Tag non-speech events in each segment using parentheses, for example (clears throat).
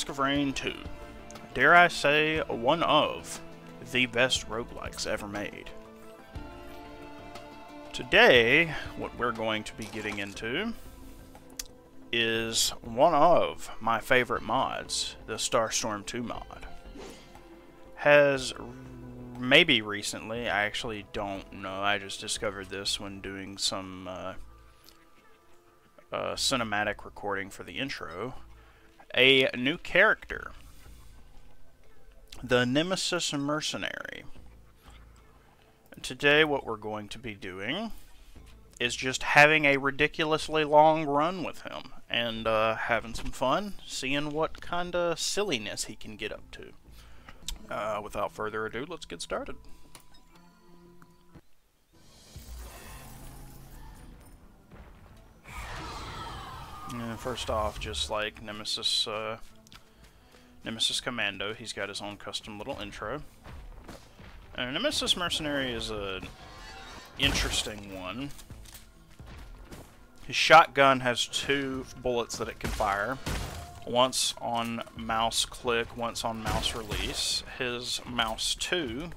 Risk of Rain 2. Dare I say, one of the best roguelikes ever made. Today, what we're going to be getting into is one of my favorite mods, the Starstorm 2 mod. Has maybe recently, I actually don't know, I just discovered this when doing some uh, uh, cinematic recording for the intro, a new character, the Nemesis Mercenary. Today, what we're going to be doing is just having a ridiculously long run with him and uh, having some fun, seeing what kind of silliness he can get up to. Uh, without further ado, let's get started. First off, just like Nemesis, uh, Nemesis Commando, he's got his own custom little intro. And Nemesis Mercenary is a interesting one. His shotgun has two bullets that it can fire. Once on mouse click, once on mouse release. His mouse 2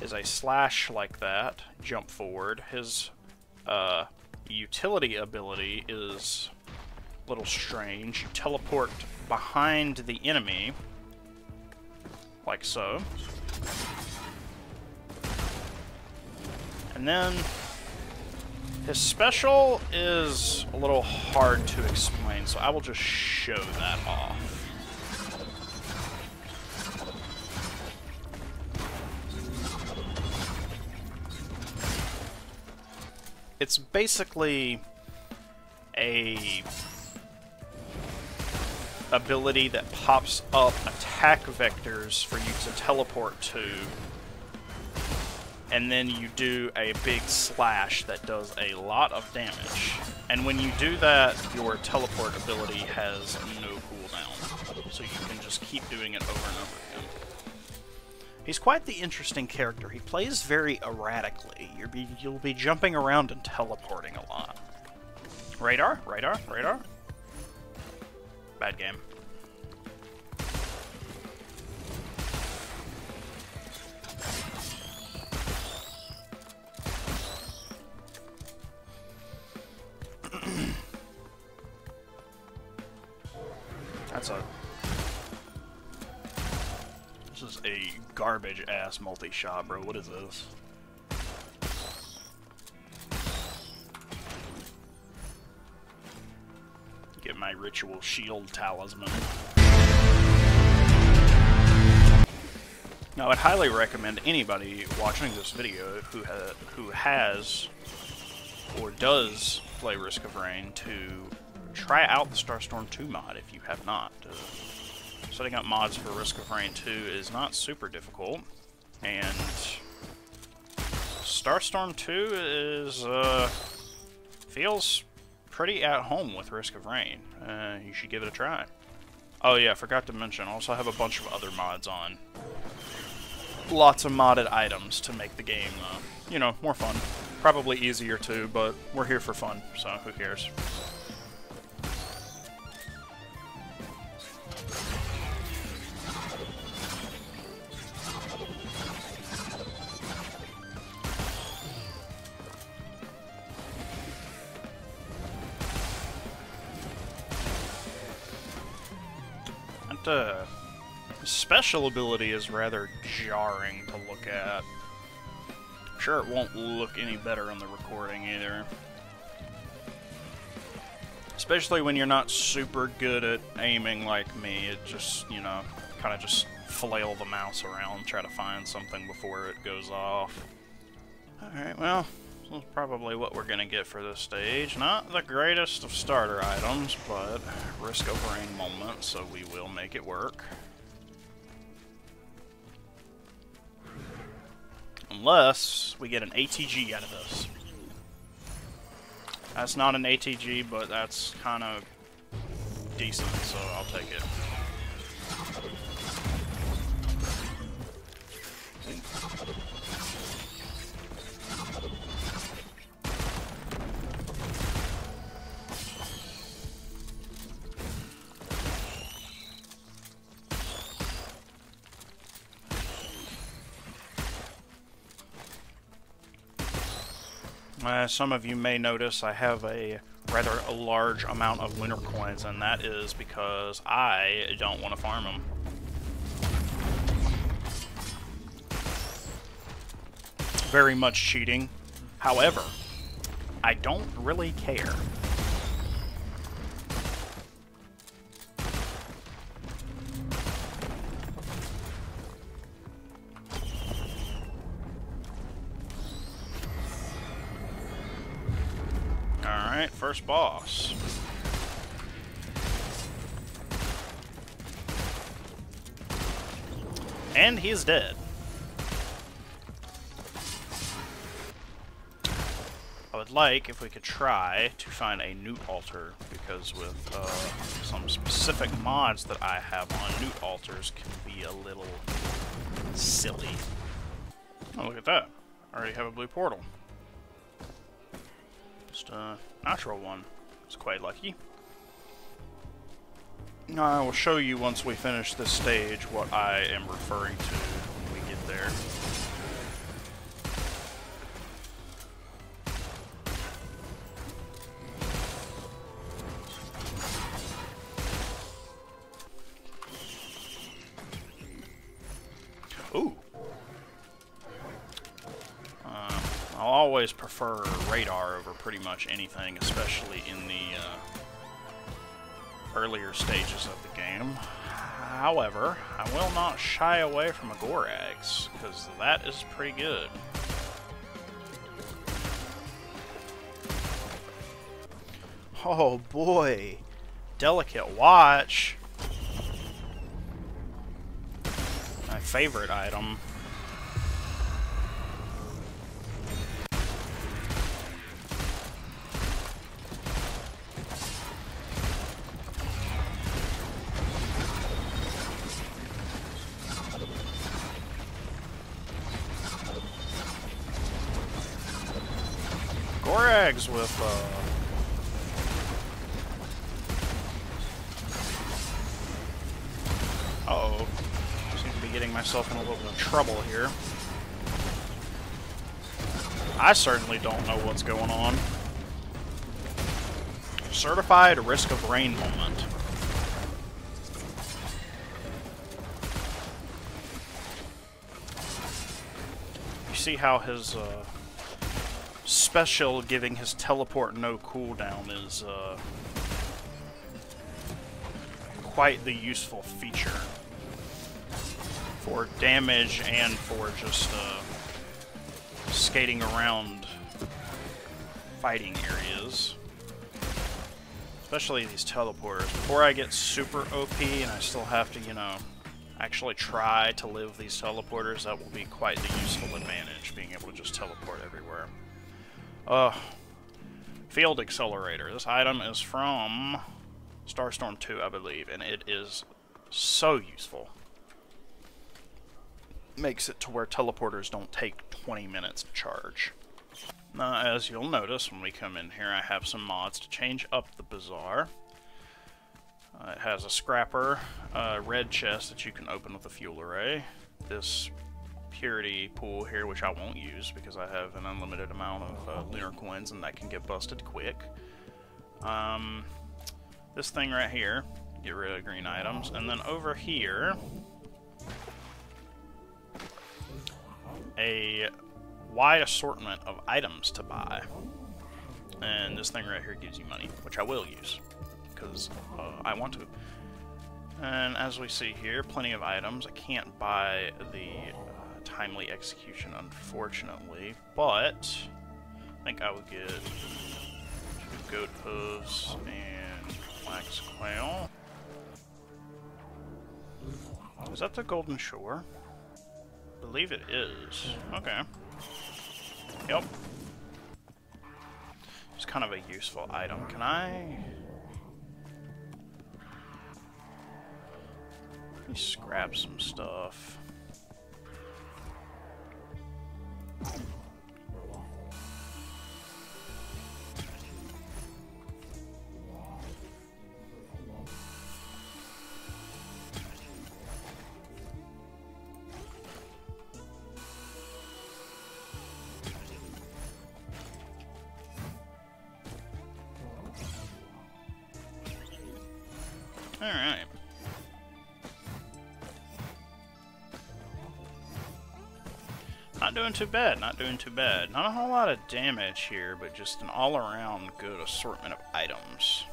is a slash like that, jump forward. His uh, utility ability is a little strange. You teleport behind the enemy, like so. And then his special is a little hard to explain, so I will just show that off. It's basically a ability that pops up attack vectors for you to teleport to and then you do a big slash that does a lot of damage. And when you do that, your teleport ability has no cooldown, so you can just keep doing it over and over again. He's quite the interesting character. He plays very erratically. You'll be, you'll be jumping around and teleporting a lot. Radar, radar, radar. Bad game. (clears throat) That's a... Is a garbage-ass multi-shot, bro. What is this? Get my ritual shield talisman. Now, I'd highly recommend anybody watching this video who, ha who has or does play Risk of Rain to try out the Starstorm 2 mod if you have not. Uh, setting up mods for Risk of Rain 2 is not super difficult, and Starstorm 2 is, uh, feels pretty at home with Risk of Rain. Uh, you should give it a try. Oh yeah, forgot to mention, I also have a bunch of other mods on. Lots of modded items to make the game, uh, you know, more fun. Probably easier too, but we're here for fun, so who cares. Special ability is rather jarring to look at. I'm sure it won't look any better on the recording either. Especially when you're not super good at aiming like me, it just, you know, kind of just flail the mouse around, try to find something before it goes off. Alright, well, that's probably what we're going to get for this stage. Not the greatest of starter items, but risk of rain moment, so we will make it work. Unless we get an ATG out of this. That's not an ATG, but that's kind of decent, so I'll take it. Uh, some of you may notice I have a rather a large amount of lunar coins, and that is because I don't want to farm them. Very much cheating. However, I don't really care. First boss. And he's dead. I would like if we could try to find a newt altar, because with uh, some specific mods that I have on, newt altars can be a little silly. Oh, look at that. I already have a blue portal. Just a natural one. It's quite lucky. I will show you once we finish this stage what I am referring to when we get there. Ooh. Uh, I'll always prefer radar over pretty much anything, especially in the uh, earlier stages of the game. However, I will not shy away from a Gorag's, because that is pretty good. Oh boy, delicate watch. My favorite item. Trouble here. I certainly don't know what's going on. Certified risk of rain moment. You see how his, uh, special giving his teleport no cooldown is uh, quite the useful feature for damage and for just uh, skating around fighting areas. Especially these teleporters. Before I get super OP and I still have to, you know, actually try to live these teleporters, that will be quite the useful advantage, being able to just teleport everywhere. Uh, Field Accelerator. This item is from Starstorm 2, I believe, and it is so useful. Makes it to where teleporters don't take 20 minutes to charge. Now, as you'll notice when we come in here, I have some mods to change up the Bazaar. Uh, it has a scrapper, uh, red chest that you can open with a fuel array. This purity pool here, which I won't use because I have an unlimited amount of uh, lunar coins and that can get busted quick. Um, this thing right here, get rid of green items, and then over here, a wide assortment of items to buy. And this thing right here gives you money, which I will use because uh, I want to. And as we see here, plenty of items. I can't buy the timely execution, unfortunately, but I think I would get two goat hooves and wax quail. Is that the Golden Shore? Believe it is. Okay. Yep. It's kind of a useful item. Can I... Let me scrap some stuff. Doing too bad, not doing too bad. Not a whole lot of damage here, but just an all-around good assortment of items.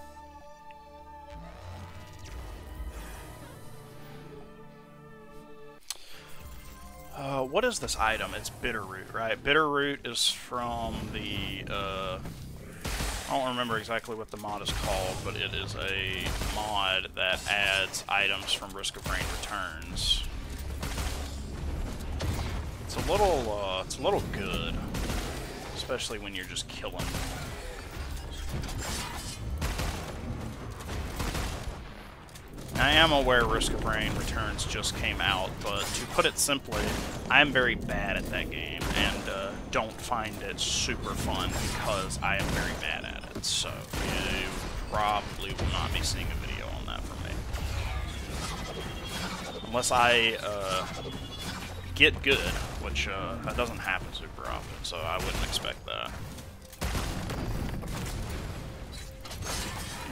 Uh, what is this item? It's Bitterroot, right? Bitterroot is from the, uh, I don't remember exactly what the mod is called, but it is a mod that adds items from Risk of Rain Returns. It's a little, uh, it's a little good, especially when you're just killing. I am aware Risk of Rain Returns just came out, but to put it simply, I'm very bad at that game, and uh, don't find it super fun because I am very bad at it, so you probably will not be seeing a video on that from me. Unless I uh, get good, which uh, that doesn't happen super often, so I wouldn't expect that.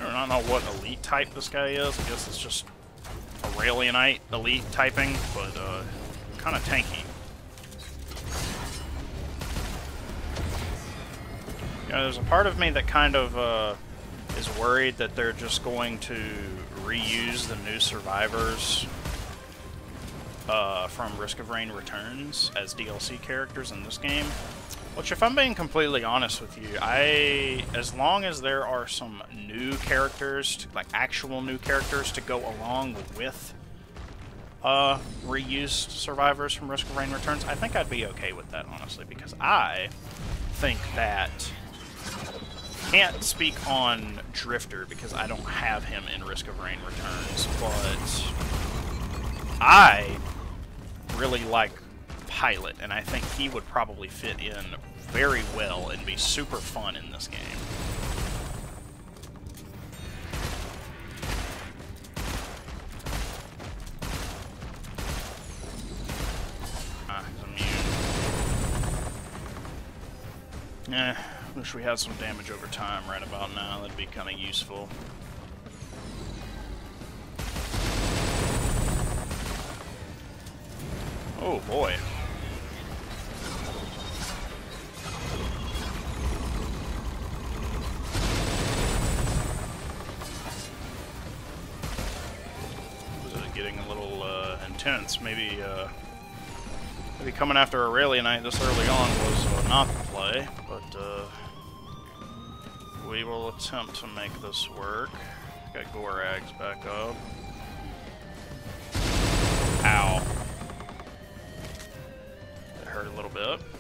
I don't know what elite type this guy is. I guess it's just Aurelionite elite typing, but uh, kind of tanky. You know, there's a part of me that kind of uh, is worried that they're just going to reuse the new survivors uh, from Risk of Rain Returns as DLC characters in this game. Which, if I'm being completely honest with you, I, as long as there are some new characters, like actual new characters to go along with uh, reused survivors from Risk of Rain Returns, I think I'd be okay with that, honestly, because I think that can't speak on Drifter because I don't have him in Risk of Rain Returns, but I really like pilot, and I think he would probably fit in very well and be super fun in this game. Ah, Eh, wish we had some damage over time right about now. That'd be kind of useful. Oh boy. getting a little uh, intense. Maybe uh, maybe coming after Aurelionite this early on was uh, not the play, but uh, we will attempt to make this work. Got Gorag's back up. Hurt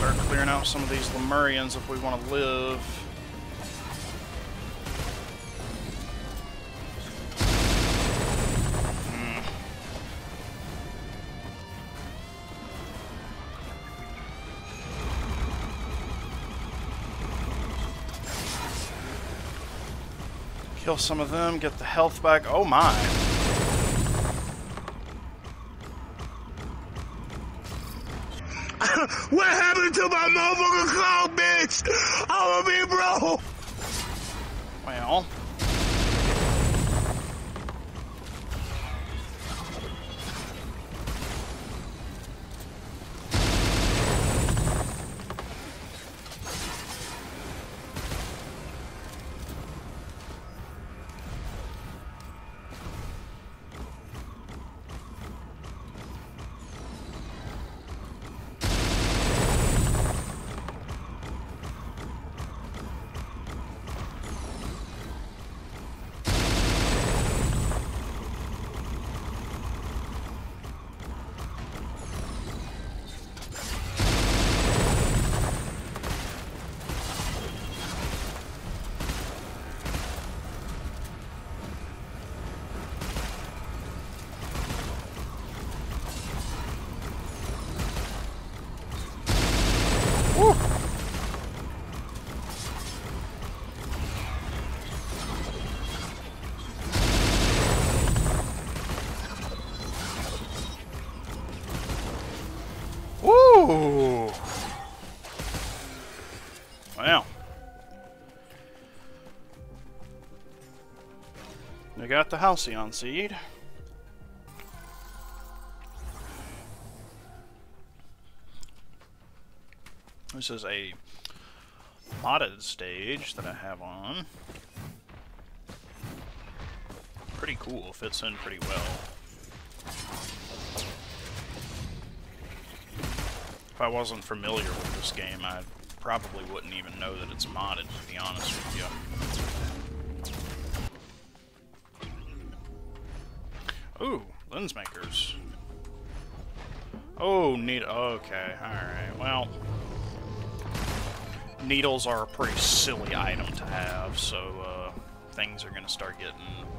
little bit. out some of these Lemurians if we want to live. Hmm. Kill some of them, get the health back. Oh my. To my motherfucking car, bitch? Be got the Halcyon Seed. This is a modded stage that I have on. Pretty cool, fits in pretty well. If I wasn't familiar with this game, I probably wouldn't even know that it's modded, to be honest with you. Ooh, lens makers. Oh, neat. Okay, alright. Well, needles are a pretty silly item to have, so uh, things are going to start getting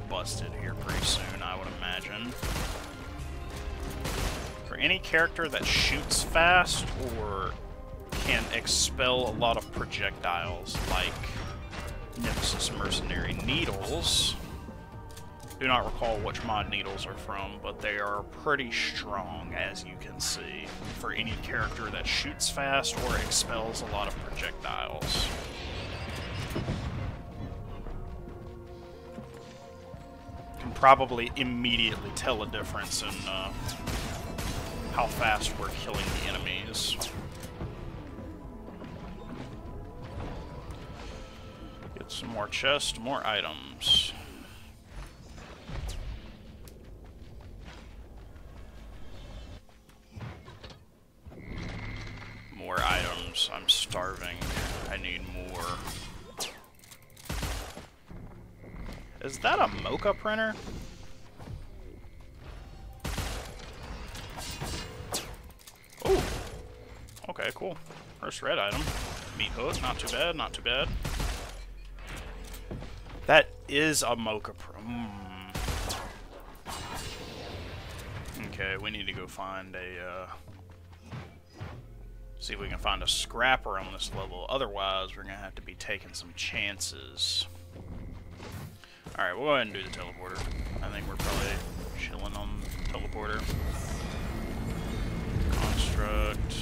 busted here pretty soon, I would imagine. For any character that shoots fast or can expel a lot of projectiles, like Nemesis Mercenary Needles, do not recall which mod needles are from, but they are pretty strong, as you can see, for any character that shoots fast or expels a lot of projectiles. Can probably immediately tell a difference in uh, how fast we're killing the enemies. Get some more chests, more items. Printer? Oh. Okay, cool. First red item. Meat hook. Not too bad, not too bad. That is a mocha. Mm. Okay, we need to go find a, uh, See if we can find a scrapper on this level. Otherwise, we're going to have to be taking some chances. Alright, we'll go ahead and do the teleporter. I think we're probably chilling on the teleporter. Construct.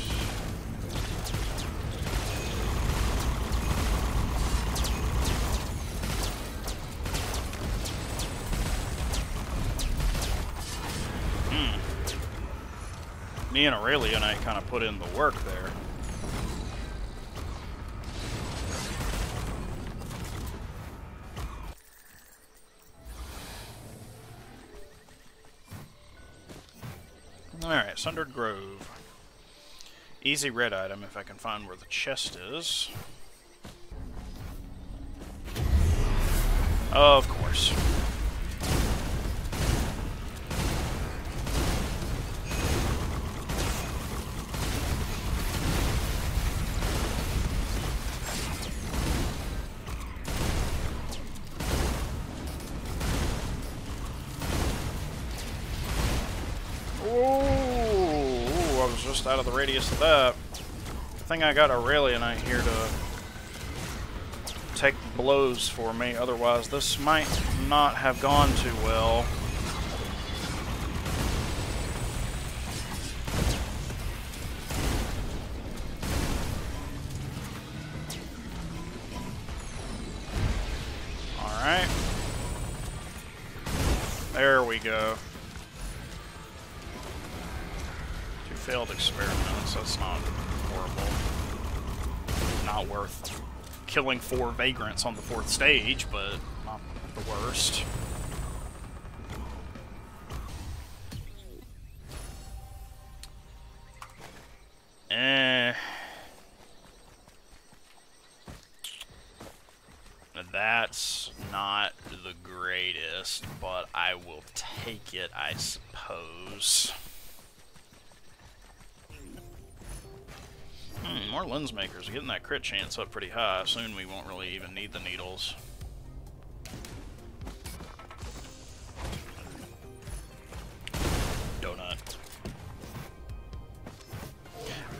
Hmm. me and Aurelionite kind of put in the work there. Sundered Grove. Easy red item if I can find where the chest is. Of course. Just out of the radius of that. I think I got Aurelionite here to take blows for me, otherwise this might not have gone too well. Killing four vagrants on the fourth stage, but not the worst. Eh. That's not the greatest, but I will take it, I suppose. Hmm, more lens makers. Getting that crit chance up pretty high. Soon we won't really even need the needles. Donut.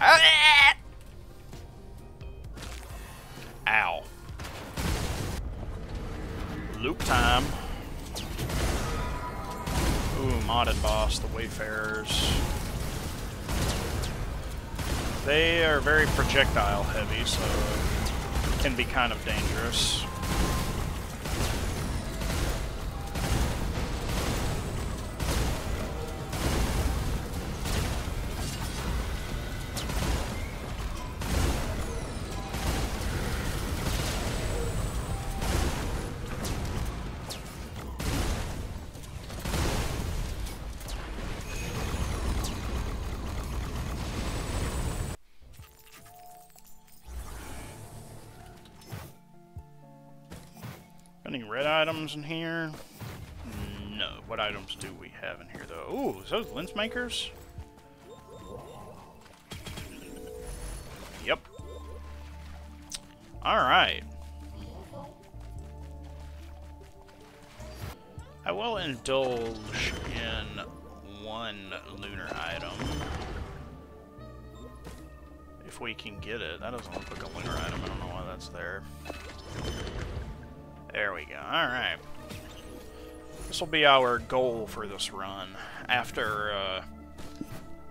Ah! Ow. Loop time. Ooh, modded boss, the Wayfarers. They are very projectile heavy, so it can be kind of dangerous. Any red items in here? No. What items do we have in here, though? Ooh, is those lens makers? Yep. Alright. I will indulge in one lunar item. If we can get it. That doesn't look like a lunar item. I don't know why that's there. There we go. Alright. This will be our goal for this run. After, uh,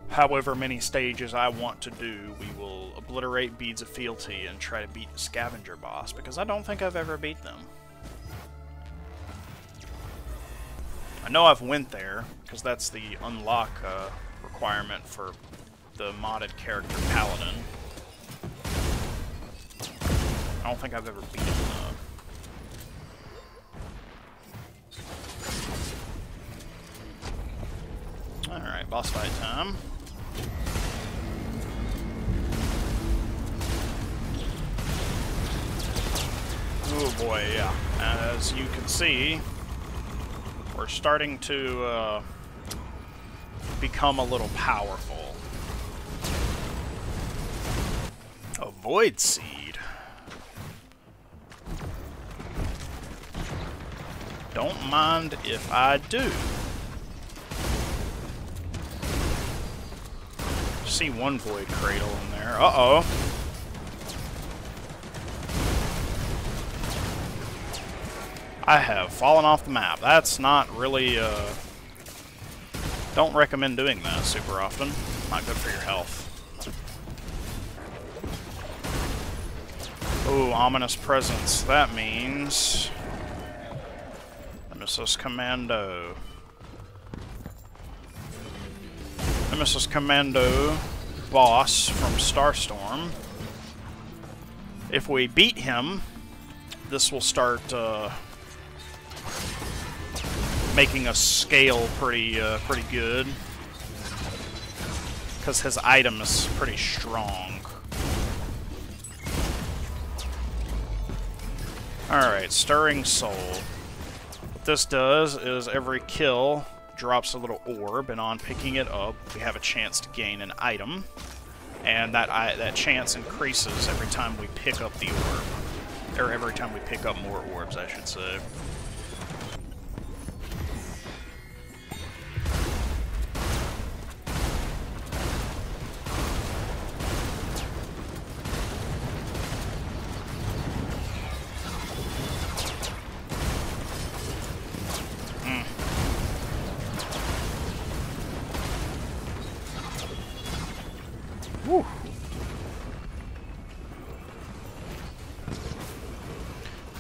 however many stages I want to do, we will obliterate Beads of Fealty and try to beat the Scavenger boss, because I don't think I've ever beat them. I know I've went there, because that's the unlock uh, requirement for the modded character Paladin. I don't think I've ever beaten though. Alright, boss fight time. Oh boy, yeah. As you can see, we're starting to uh, become a little powerful. Avoid seed. Don't mind if I do. See one void cradle in there. Uh-oh. I have fallen off the map. That's not really, uh... Don't recommend doing that super often. Not good for your health. Oh, ominous presence. That means... Nemesis Commando. Nemesis Commando boss from Starstorm. If we beat him, this will start uh, making us scale pretty uh, pretty good because his item is pretty strong. Alright, Stirring Soul. What this does is every kill drops a little orb, and on picking it up, we have a chance to gain an item. And that that chance increases every time we pick up the orb. Or every time we pick up more orbs, I should say.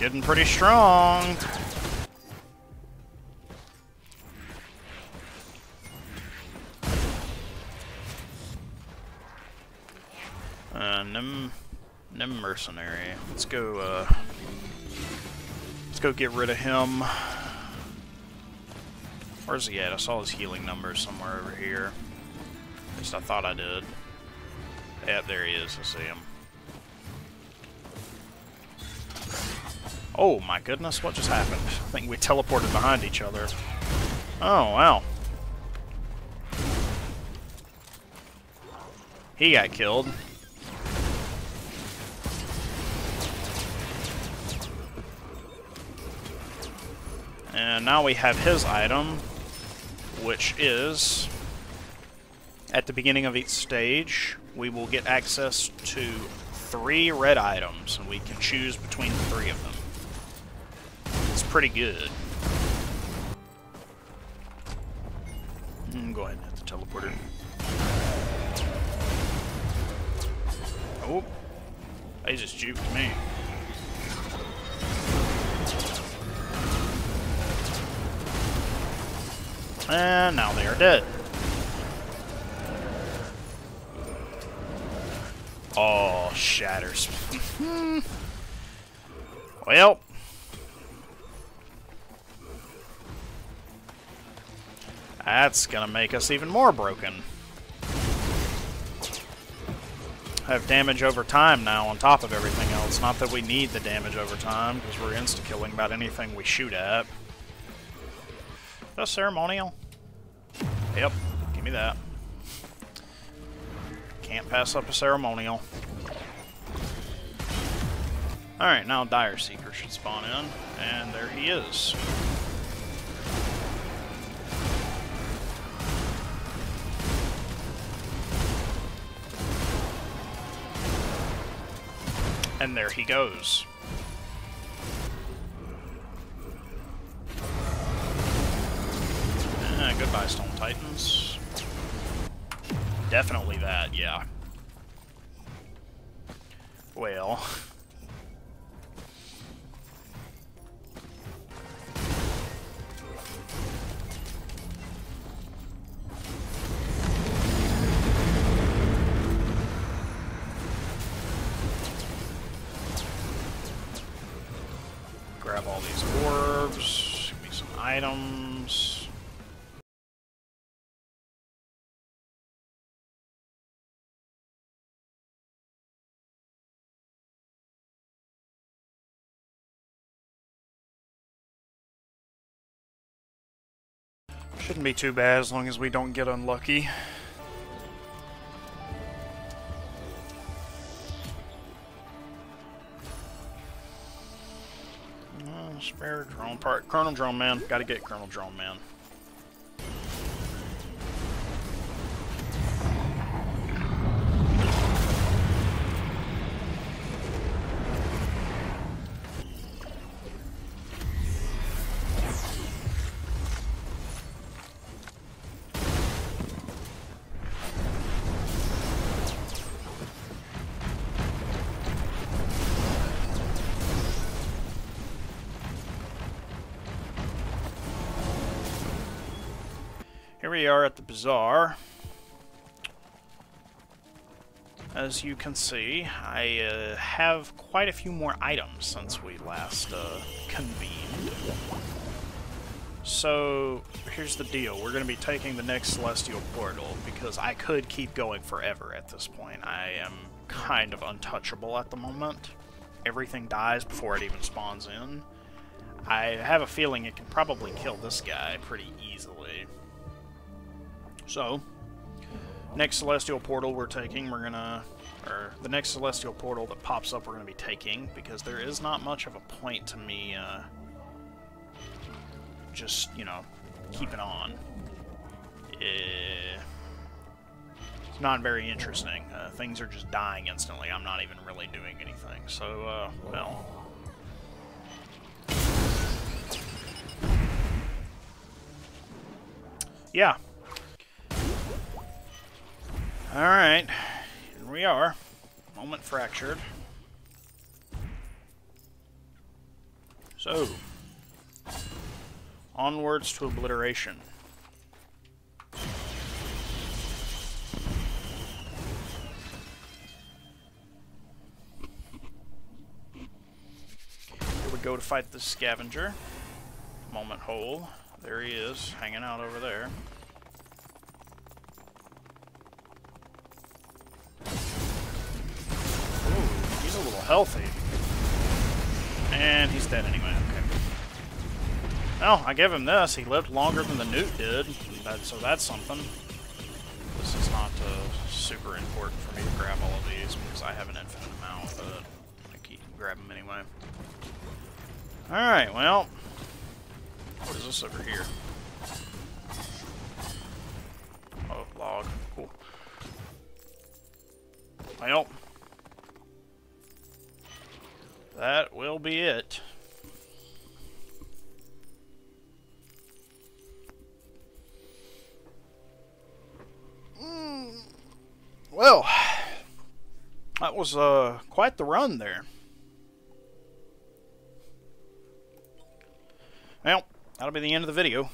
Getting pretty strong. Uh, Nim, Nim Mercenary. Let's go, uh, let's go get rid of him. Where's he at? I saw his healing number somewhere over here. At least I thought I did. Yeah, there he is. I see him. Oh my goodness, what just happened? I think we teleported behind each other. Oh, wow. He got killed. And now we have his item, which is, at the beginning of each stage, we will get access to three red items, and we can choose between the three of them. Pretty good. Mm, go ahead and hit the teleporter. Oh. They just juked me. And now they are dead. Oh, shatters. (laughs) well. That's gonna make us even more broken. Have damage over time now on top of everything else. Not that we need the damage over time, because we're insta-killing about anything we shoot at. A ceremonial? Yep, give me that. Can't pass up a ceremonial. Alright, now Dire Seeker should spawn in, and there he is. And there he goes. Ah, goodbye, Stone Titans. Definitely that, yeah. Well... (laughs) items. Shouldn't be too bad as long as we don't get unlucky. Drone part. Colonel Drone Man. Gotta get Colonel Drone Man. Here we are at the bazaar. As you can see, I uh, have quite a few more items since we last uh, convened. So, here's the deal. We're going to be taking the next Celestial Portal, because I could keep going forever at this point. I am kind of untouchable at the moment. Everything dies before it even spawns in. I have a feeling it can probably kill this guy pretty easily. So, next Celestial Portal we're taking, we're gonna... Or, the next Celestial Portal that pops up we're gonna be taking, because there is not much of a point to me, uh... Just, you know, keeping on. Eh, it's not very interesting. Uh, things are just dying instantly. I'm not even really doing anything. So, uh, well... Yeah, Alright, here we are. Moment fractured. So, onwards to obliteration. Here we go to fight the scavenger. Moment Whole. There he is, hanging out over there. Healthy. And he's dead anyway, okay. Well, I give him this. He lived longer than the newt did, that, so that's something. This is not uh, super important for me to grab all of these because I have an infinite amount, but I keep grab them anyway. Alright, well, what is this over here? Oh, log. Cool. Well, that will be it. Mm. Well, That was uh, quite the run there. Well, that'll be the end of the video.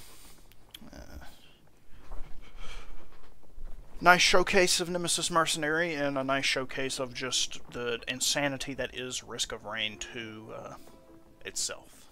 Nice showcase of Nemesis Mercenary and a nice showcase of just the insanity that is Risk of Rain 2 uh, itself.